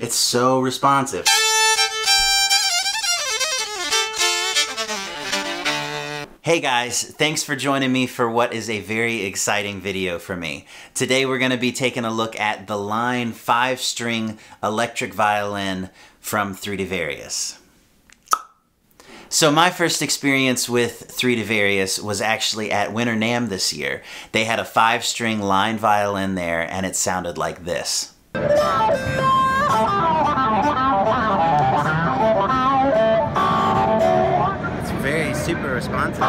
It's so responsive. Hey guys, thanks for joining me for what is a very exciting video for me. Today we're going to be taking a look at the Line 5-string electric violin from 3Dvarius. So my first experience with 3Dvarius was actually at Winter NAMM this year. They had a 5-string line violin there and it sounded like this. Super responsive.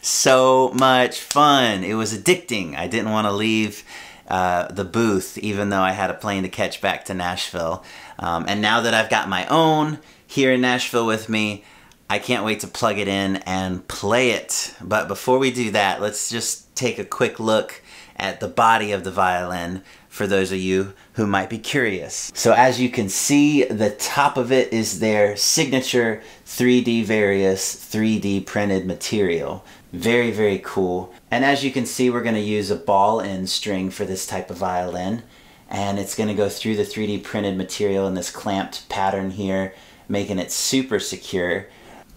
So much fun. It was addicting. I didn't want to leave uh, the booth, even though I had a plane to catch back to Nashville. Um, and now that I've got my own here in Nashville with me, I can't wait to plug it in and play it. But before we do that, let's just take a quick look at the body of the violin for those of you who might be curious. So as you can see, the top of it is their signature 3Dvarius 3D printed material. Very, very cool. And as you can see, we're gonna use a ball end string for this type of violin. And it's gonna go through the 3D printed material in this clamped pattern here, making it super secure.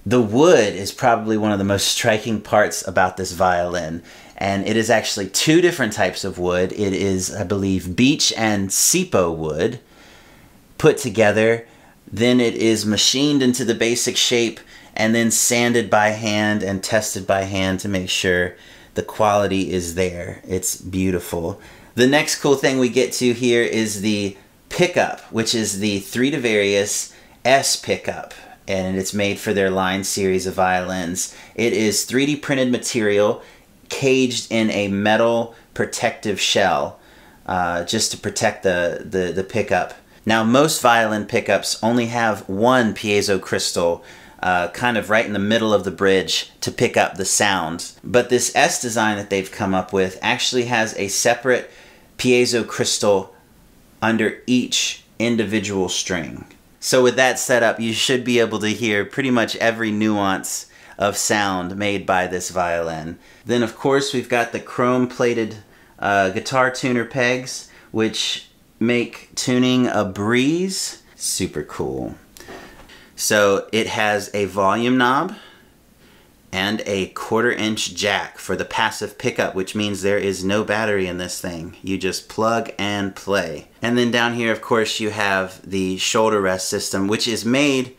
The wood is probably one of the most striking parts about this violin. And it is actually two different types of wood. It is, I believe, beech and sipo wood put together. Then it is machined into the basic shape and then sanded by hand and tested by hand to make sure the quality is there. It's beautiful. The next cool thing we get to here is the pickup, which is the 3Dvarius S pickup and it's made for their line series of violins. It is 3D printed material caged in a metal protective shell uh, just to protect the, the, the pickup. Now most violin pickups only have one piezo crystal uh, kind of right in the middle of the bridge to pick up the sound. But this S design that they've come up with actually has a separate piezo crystal under each individual string. So with that setup, you should be able to hear pretty much every nuance of sound made by this violin. Then of course we've got the chrome plated uh, guitar tuner pegs, which make tuning a breeze. Super cool. So it has a volume knob, and a quarter inch jack for the passive pickup, which means there is no battery in this thing. You just plug and play. And then down here, of course, you have the shoulder rest system, which is made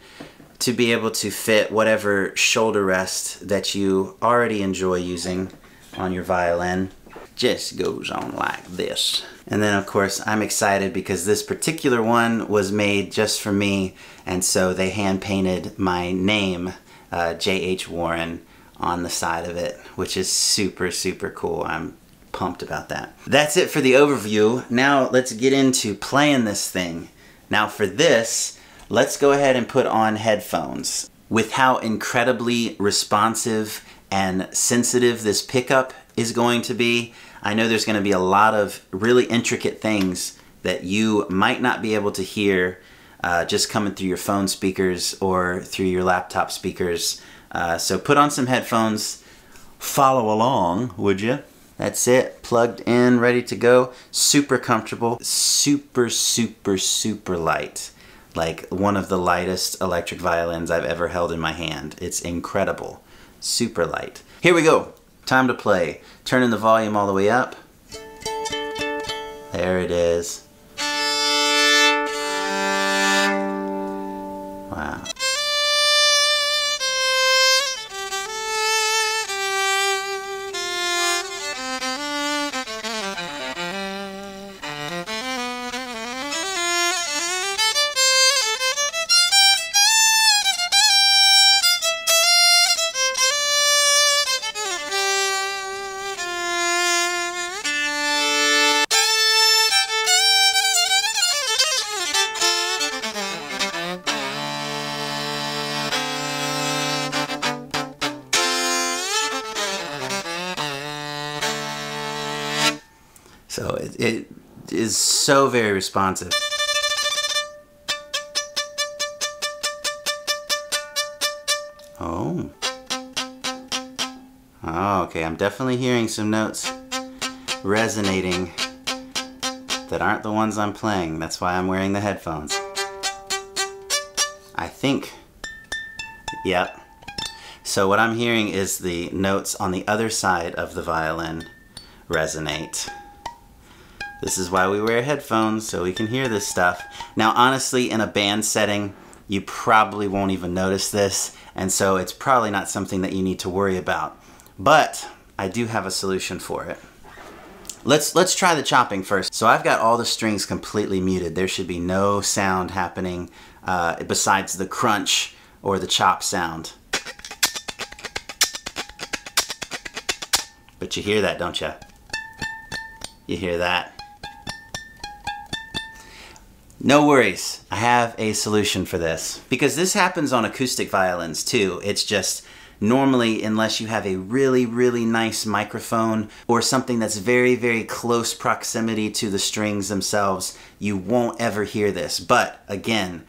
to be able to fit whatever shoulder rest that you already enjoy using on your violin. Just goes on like this. And then of course I'm excited because this particular one was made just for me and so they hand painted my name uh, J.H. Warren on the side of it, which is super, super cool. I'm pumped about that. That's it for the overview. Now let's get into playing this thing. Now for this, let's go ahead and put on headphones. With how incredibly responsive and sensitive this pickup is going to be, I know there's going to be a lot of really intricate things that you might not be able to hear uh, just coming through your phone speakers or through your laptop speakers. Uh, so put on some headphones, follow along, would you? That's it, plugged in, ready to go. Super comfortable, super, super, super light. Like one of the lightest electric violins I've ever held in my hand. It's incredible, super light. Here we go, time to play. Turning the volume all the way up. There it is. So it, it is so very responsive. Oh. Oh, okay, I'm definitely hearing some notes resonating that aren't the ones I'm playing. That's why I'm wearing the headphones. I think, yep. So what I'm hearing is the notes on the other side of the violin resonate. This is why we wear headphones, so we can hear this stuff. Now, honestly, in a band setting, you probably won't even notice this, and so it's probably not something that you need to worry about. But I do have a solution for it. Let's let's try the chopping first. So I've got all the strings completely muted. There should be no sound happening uh, besides the crunch or the chop sound. But you hear that, don't you? You hear that? No worries, I have a solution for this. Because this happens on acoustic violins too. It's just normally unless you have a really, really nice microphone or something that's very, very close proximity to the strings themselves, you won't ever hear this. But again,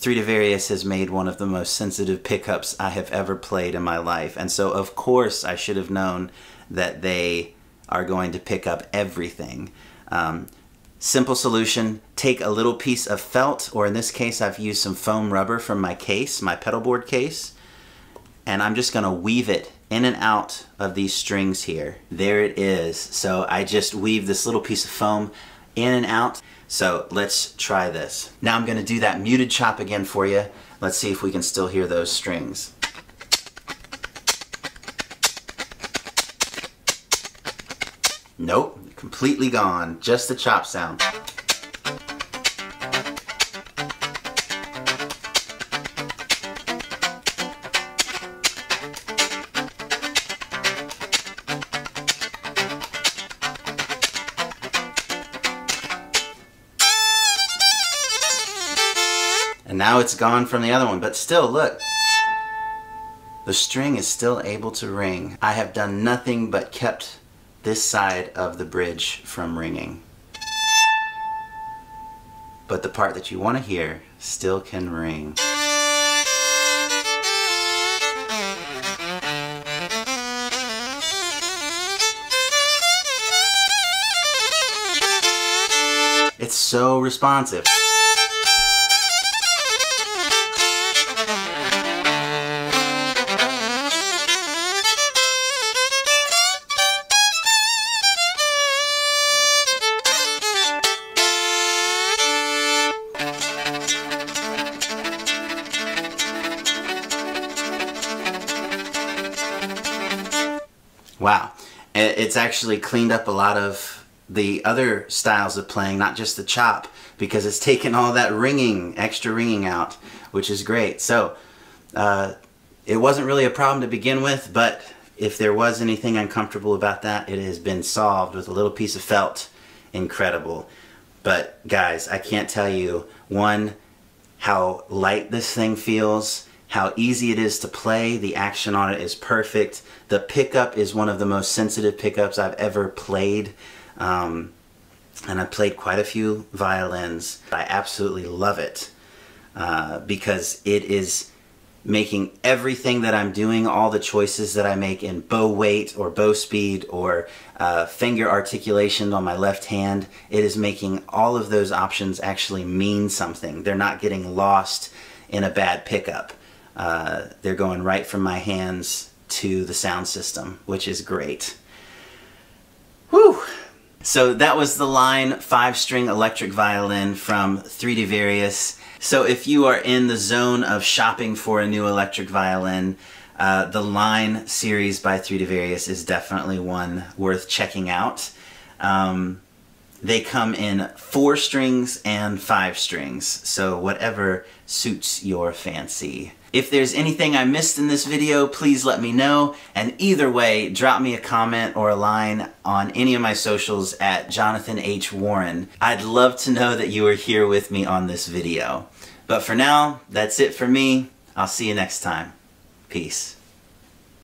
3Dvarius has made one of the most sensitive pickups I have ever played in my life. And so of course I should have known that they are going to pick up everything. Um, simple solution, take a little piece of felt, or in this case I've used some foam rubber from my case, my pedal board case, and I'm just gonna weave it in and out of these strings here. There it is. So I just weave this little piece of foam in and out. So let's try this. Now I'm gonna do that muted chop again for you. Let's see if we can still hear those strings. Nope, completely gone. Just the chop sound. And now it's gone from the other one, but still, look. The string is still able to ring. I have done nothing but kept this side of the bridge from ringing. But the part that you want to hear still can ring. It's so responsive. Wow. It's actually cleaned up a lot of the other styles of playing, not just the chop, because it's taken all that ringing, extra ringing out, which is great. So, uh, it wasn't really a problem to begin with, but if there was anything uncomfortable about that, it has been solved with a little piece of felt. Incredible. But guys, I can't tell you, one, how light this thing feels, how easy it is to play. The action on it is perfect. The pickup is one of the most sensitive pickups I've ever played. Um, and I played quite a few violins. I absolutely love it uh, because it is making everything that I'm doing, all the choices that I make in bow weight or bow speed or uh, finger articulation on my left hand, it is making all of those options actually mean something. They're not getting lost in a bad pickup. Uh, they're going right from my hands to the sound system, which is great. Whew! So that was the Line 5-string electric violin from 3Dvarius. So if you are in the zone of shopping for a new electric violin, uh, the Line series by 3Dvarius is definitely one worth checking out. Um, they come in four strings and five strings, so whatever suits your fancy. If there's anything I missed in this video, please let me know. And either way, drop me a comment or a line on any of my socials at Jonathan H. Warren. I'd love to know that you are here with me on this video. But for now, that's it for me. I'll see you next time. Peace.